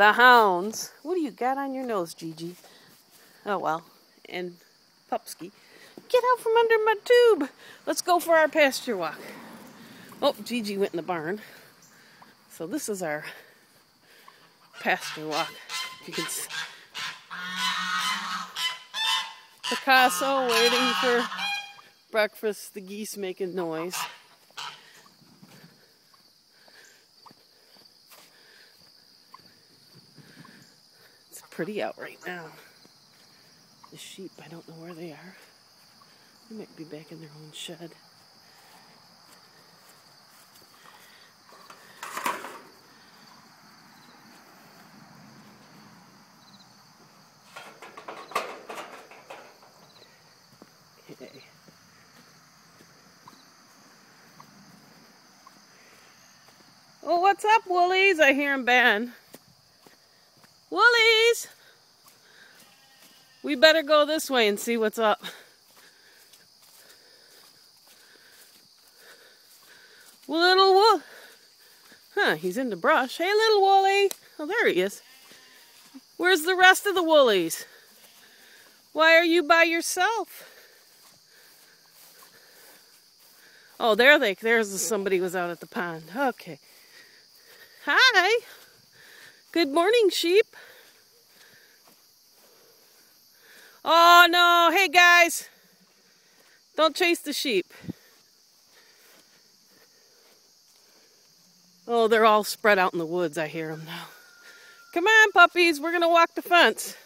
the hounds. What do you got on your nose, Gigi? Oh, well. And Pupsky. Get out from under my tube. Let's go for our pasture walk. Oh, Gigi went in the barn. So this is our pasture walk. You can see. Picasso waiting for breakfast. The geese making noise. It's pretty out right now. The sheep, I don't know where they are. They might be back in their own shed. Okay. Oh, what's up, Woolies? I hear him ban. Woolies! We better go this way and see what's up. Little wool. Huh, he's in the brush. Hey, little woolly. Oh, there he is. Where's the rest of the woolies? Why are you by yourself? Oh, there they. There's somebody was out at the pond. Okay. Hi. Good morning, sheep. Oh no! Hey guys, don't chase the sheep. Oh, they're all spread out in the woods. I hear them now. Come on, puppies. We're gonna walk the fence.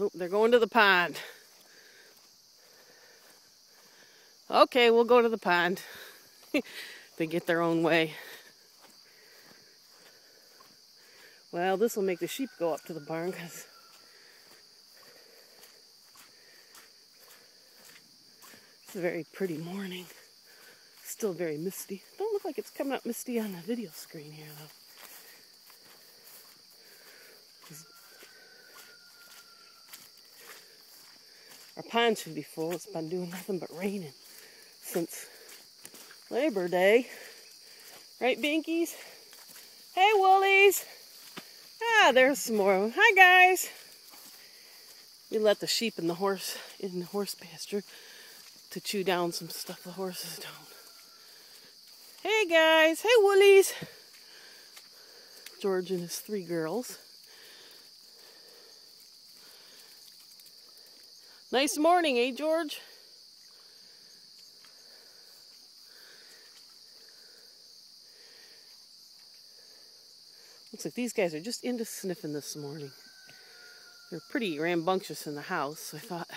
Oh, they're going to the pond. Okay, we'll go to the pond. they get their own way. Well, this will make the sheep go up to the barn because it's a very pretty morning. Still very misty. Don't look like it's coming up misty on the video screen here, though. Our pond should be full. It's been doing nothing but raining since Labor Day. Right, Binkies? Hey, Woolies! There's some more. Hi, guys! We let the sheep and the horse in the horse pasture to chew down some stuff the horses don't. Hey, guys! Hey, Woolies! George and his three girls. Nice morning, eh, George? Looks like these guys are just into sniffing this morning. They're pretty rambunctious in the house, so I thought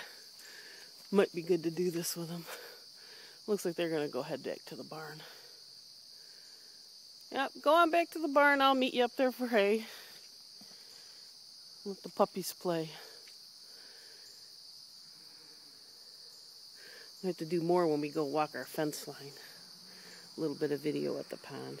might be good to do this with them. Looks like they're going to go head back to the barn. Yep, go on back to the barn. I'll meet you up there for hay. Let the puppies play. We have to do more when we go walk our fence line. A little bit of video at the pond.